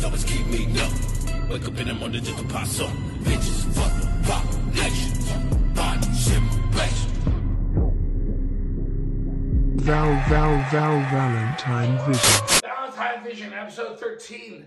Niggas always keep me numb. Wake up in the morning just to pass up. Bitches, fuck, pop, nation. Body, simulation. Val Val Val Valentine Vision. Valentine Vision, episode 13.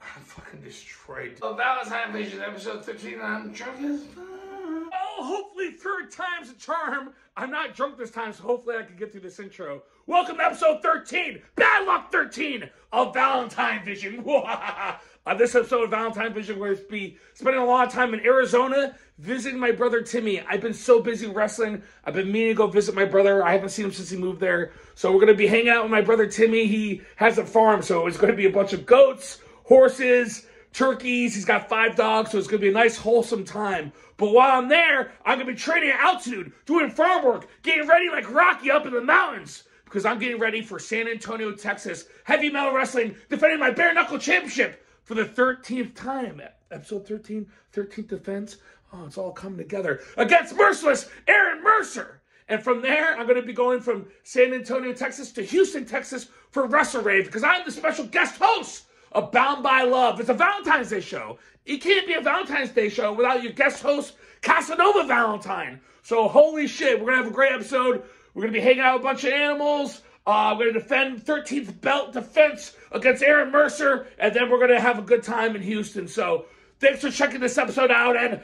I'm fucking destroyed. Oh, Valentine Vision, episode 13. I'm drunk as fuck. Oh, hopefully, third time's a charm. I'm not drunk this time, so hopefully I can get through this intro. Welcome to episode 13, Bad Luck 13 of Valentine Vision. On uh, this episode of Valentine Vision, to be spending a lot of time in Arizona visiting my brother Timmy. I've been so busy wrestling. I've been meaning to go visit my brother. I haven't seen him since he moved there. So we're going to be hanging out with my brother Timmy. He has a farm, so it's going to be a bunch of goats, horses, turkeys. He's got five dogs, so it's going to be a nice, wholesome time. But while I'm there, I'm going to be training at altitude, doing farm work, getting ready like Rocky up in the mountains. Because I'm getting ready for San Antonio, Texas, heavy metal wrestling, defending my Bexar knuckle championship for the 13th time. Episode 13, 13th defense. Oh, it's all coming together against merciless Aaron Mercer. And from there, I'm going to be going from San Antonio, Texas to Houston, Texas for Wrestle Rave because I'm the special guest host of Bound by Love. It's a Valentine's Day show. It can't be a Valentine's Day show without your guest host, Casanova Valentine. So, holy shit, we're going to have a great episode. We're going to be hanging out with a bunch of animals. Uh, we're going to defend 13th belt defense against Aaron Mercer, and then we're going to have a good time in Houston. So, thanks for checking this episode out, and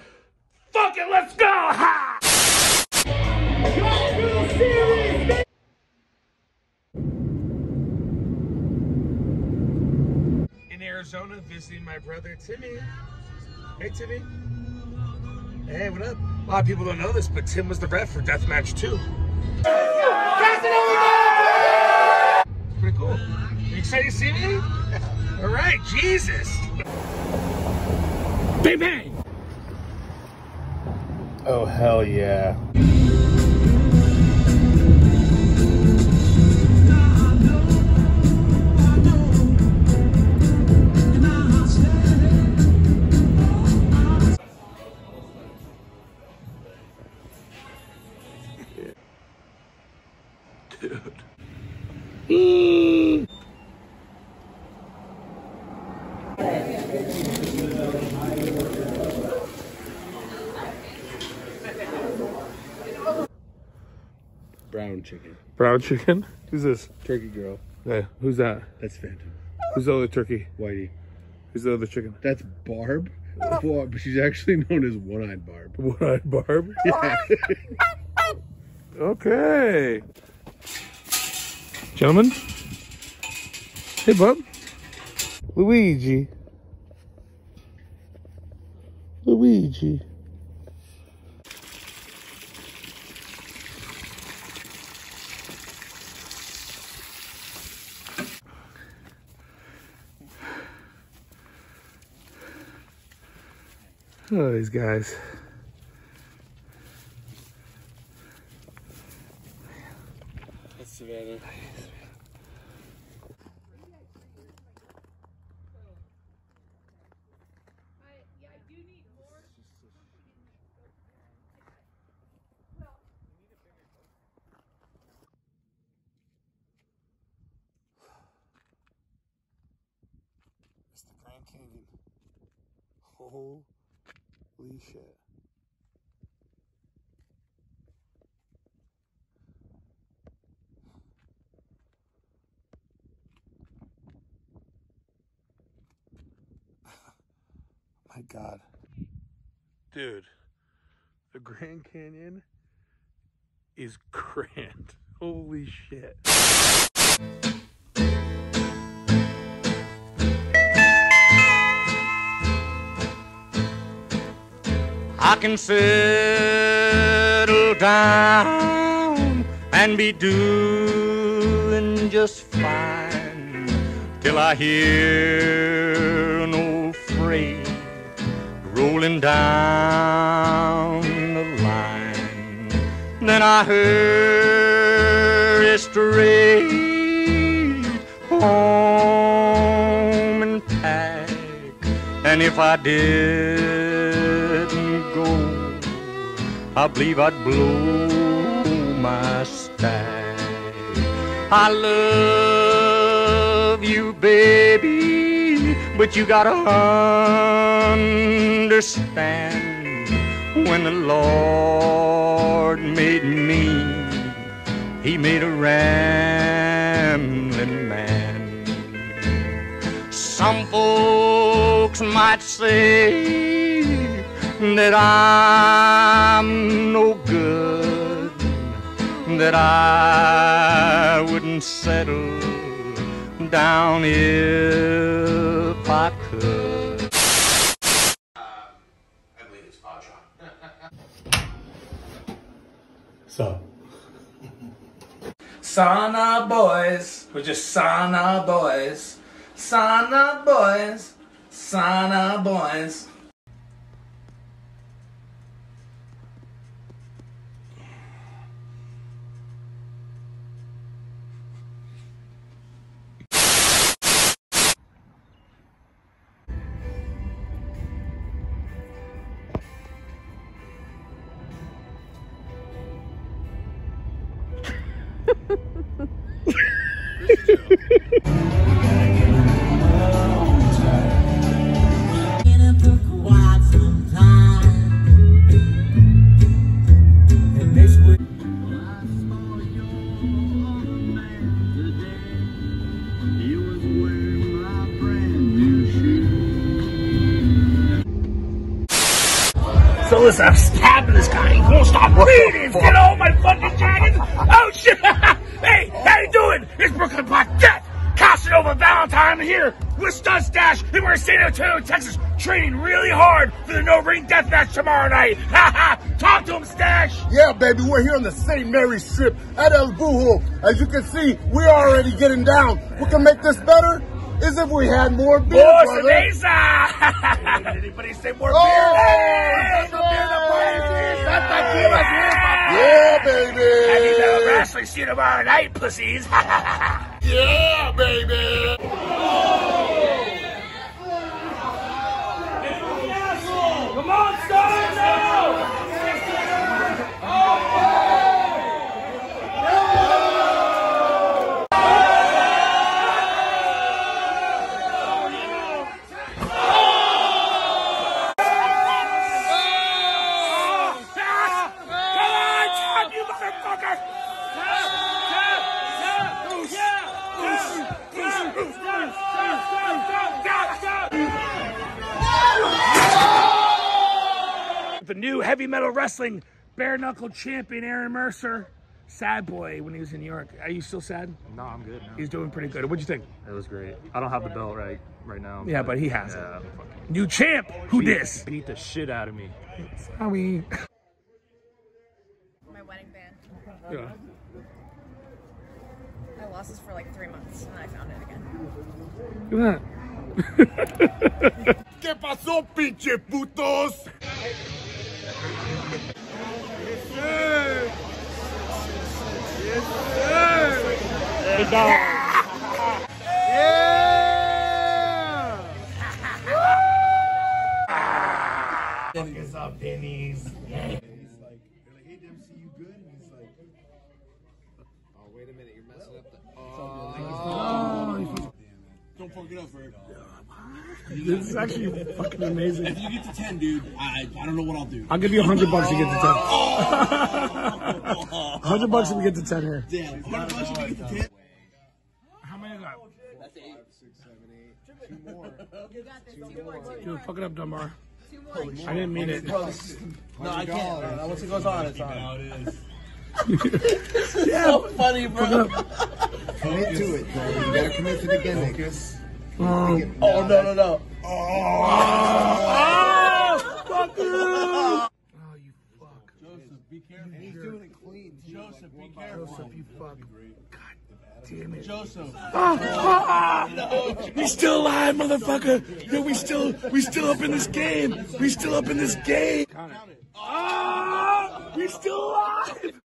fuck it, let's go! Ha! Arizona, visiting my brother Timmy. Hey, Timmy. Hey, what up? A lot of people don't know this, but Tim was the ref for Deathmatch 2. It's pretty cool. You excited to see me? All right, Jesus. Bang, bang. Oh, hell yeah. Brown chicken. Brown chicken. Who's this? Turkey girl. Hey, who's that? That's Phantom. Who's the other turkey? Whitey. Who's the other chicken? That's Barb. Well, but she's actually known as One-Eyed Barb. One-eyed Barb. Yeah. Okay. Gentlemen. Hey, bub. Luigi. Luigi. Oh, these guys. Savannah. It's the Grand Canyon. Holy shit. God. Dude, the Grand Canyon is grand. Holy shit. I can settle down and be doing just fine till I hear an old freight rolling down the line. Then I hurry straight home and pack, and if I didn't go, I believe I'd blow my stack. I love you, baby, But you gotta understand when the Lord made me, He made a rambling man. Some folks might say that I'm no good, that I wouldn't settle down if I could. I believe it's Audra. So, Sauna boys. We're just sauna boys. Sauna boys. Sauna boys. Listen, I'm stabbing this guy. He won't stop breathing. Get all my fucking jackets. Oh shit! hey, how you doing? It's Brooklyn Black Death. Casanova Valentine here with Stud Stash, and we're in San Antonio, Texas, training really hard for the No Ring Death Match tomorrow night. Ha ha! Talk to him, Stash. Yeah, baby, we're here on the St. Mary's Strip at El Bujo. As you can see, we're already getting down. We can make this better is if we had more beer, More brother. cerveza! Did anybody say more Oh, beer? Hey, some some beer in the place. That's that tequila here. Yeah, baby. Metal Wrestling see tomorrow night, pussies. Yeah, baby. Come on, start now! Come on, Tom, you motherfucker! The new heavy metal wrestling Bexar knuckle champion Aaron Mercer. Sad boy when he was in New York. Are you still sad? No, I'm good. now. He's doing pretty good. What'd you think? It was great. I don't have the belt right right now. Yeah, but he has it. New champ. Who dis? Beat the shit out of me. How we? my wedding band. Yeah. I lost this for like three months and I found it again. Look at ¿Qué pasó, pinche putos? What's up, Denny's? Yeah. He's like, they're like, hey, Dempsey, you good? And he's like, oh, wait a minute, you're messing up the. Oh, oh. Don't fuck it up, Ferg. This is actually fucking amazing. If you get to 10, dude, I, I don't know what I'll do. I'll give you a hundred bucks to get to ten. Hundred bucks if we get to ten here. Damn. 100 bucks if you get to 10. How many I got? Dude, fuck it up, Dunbar. I didn't mean it. No, I can't. Uh, once it goes on, it's on. yeah, Funny, bro. Commit to it, bro. You gotta commit to the gimmick. Oh, no, no, no. fuck you! Oh, you fuck. Joseph, be careful. He's doing it clean. Joseph, be careful. Joseph, you fuck. God damn it. Joseph. He's still alive, motherfucker. Yo, we still, we still up in this game. We still up in this game. Ah, we still alive.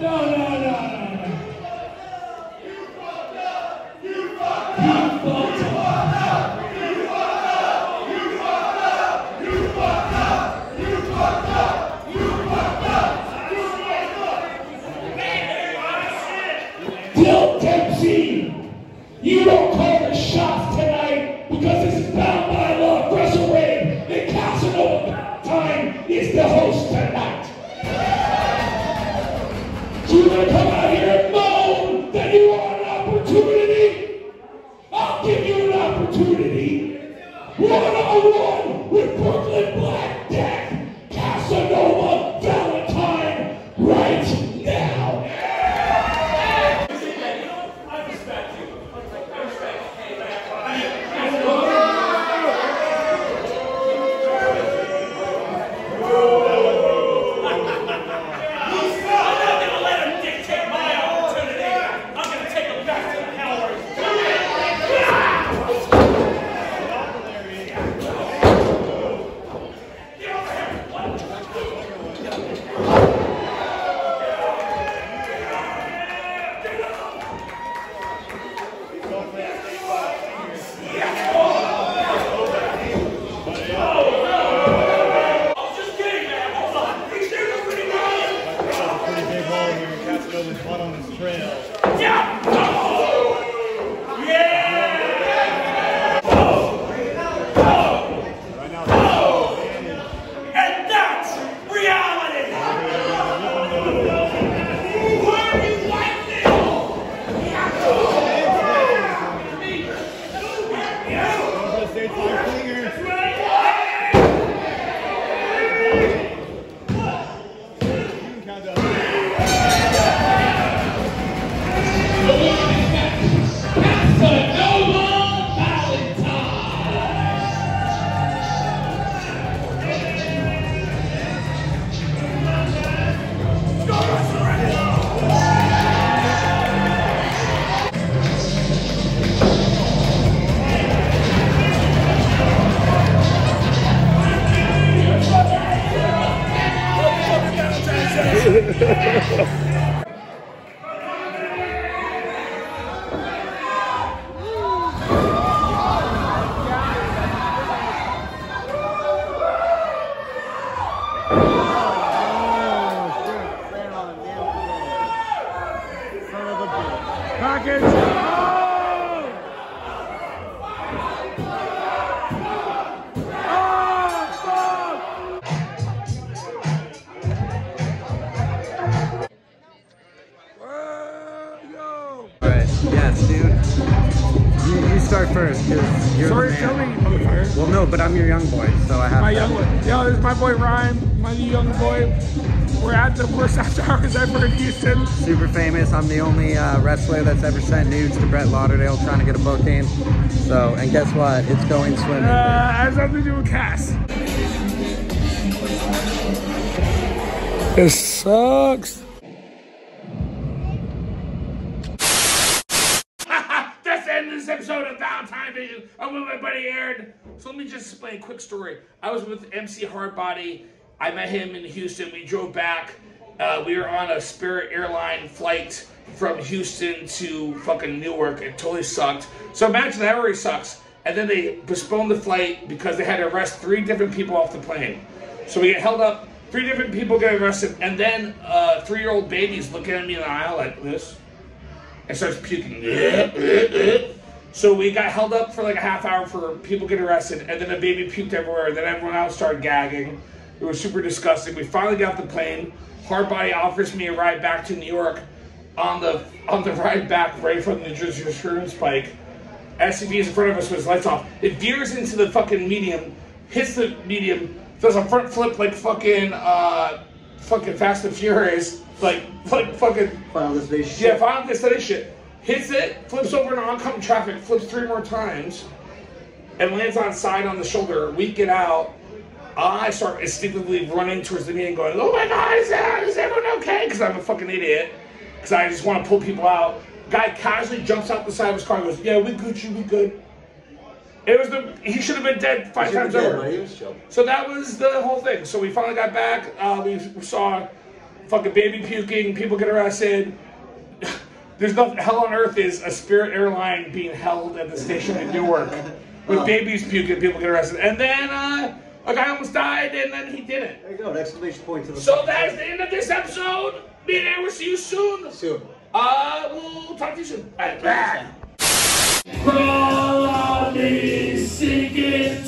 no, no, no, no. You fucked up. You fucked up. You fucked up. You fucked up. You fucked up. You fucked up. You fucked up. You fucked up. You fucked up. You. You don't. Because you're Sorry, the me, Well, no, but I'm your young boy, so I have My young one. Yo, this is my boy Ryan, my young boy. We're at the worst after hours ever in Houston. Super famous. I'm the only uh, wrestler that's ever sent nudes to Brett Lauderdale trying to get a booking. So, and guess what? It's going swimming. Uh, has nothing to do with Cass. This sucks. That's the end of this I'm with my buddy Aaron. So let me just explain a quick story. I was with MC Hardbody. I met him in Houston. We drove back. Uh, we were on a Spirit airline flight from Houston to fucking Newark. It totally sucked. So imagine that already sucks. And then they postponed the flight because they had to arrest three different people off the plane. So we get held up. Three different people get arrested, and then uh, three-year-old babies looking at me in the aisle like this and starts puking. So we got held up for like a half hour for people getting arrested, and then a baby puked everywhere. And then everyone else started gagging. It was super disgusting. We finally got the plane. Hardbody offers me a ride back to New York. On the on the ride back, right from the New Jersey Insurance Pike, SUV is in front of us with his lights off. It veers into the fucking medium, hits the medium, does a front flip like fucking uh fucking Fast and Furious, like like fucking Final destination. yeah, final destination. Hits it, flips over into oncoming traffic, flips three more times, and lands on side on the shoulder. We get out. I start instinctively running towards the median, going, "Oh my God, is, that, is everyone okay?" Because I'm a fucking idiot. Because I just want to pull people out. Guy casually jumps out the side of his car and goes, "Yeah, we Gucci, we good." It was the he should have been dead five times over. He. So that was the whole thing. So we finally got back. Uh, we saw fucking baby puking, people get arrested. There's no hell on earth is a Spirit airline being held at the station in Newark with babies puking, people get arrested, and then uh, a guy almost died, and then he didn't. There you go. An exclamation point to the. So that's the end of this episode. Me and Aaron will see you soon. Soon. Uh, we'll talk to you soon. All right, bye. Crawl on me, sing it